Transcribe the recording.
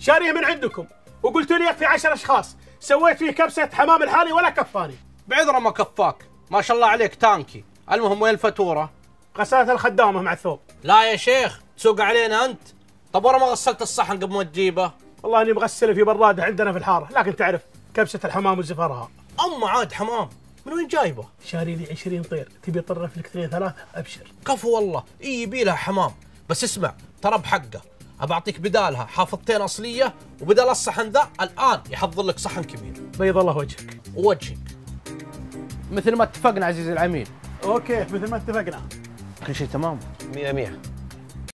شارية من عندكم. وقلتوا لي يكفي 10 أشخاص. سويت فيه كبسة حمام الحالي ولا كفاني. بعذره ما كفاك. ما شاء الله عليك تانكي. المهم وين الفاتورة؟ غسالة الخدامة مع الثوب. لا يا شيخ تسوق علينا أنت. طب ورا ما غسلت الصحن قبل ما تجيبه؟ والله إني مغسله في براده عندنا في الحارة. لكن تعرف كبسة الحمام وزفرها أما عاد حمام. من وين جايبه؟ شاري لي 20 طير. تبي طرف لك اثنين ثلاثة؟ أبشر. كفو والله. إي يبي لها حمام. بس اسمع ترى بحقه. ابعطيك بدالها حافظتين أصلية وبدال الصحن ذا الآن يحضر لك صحن كبير. بيض الله وجهك. ووجهك مثل ما اتفقنا عزيزي العميل. أوكي مثل ما اتفقنا. كل شيء تمام. مية مية.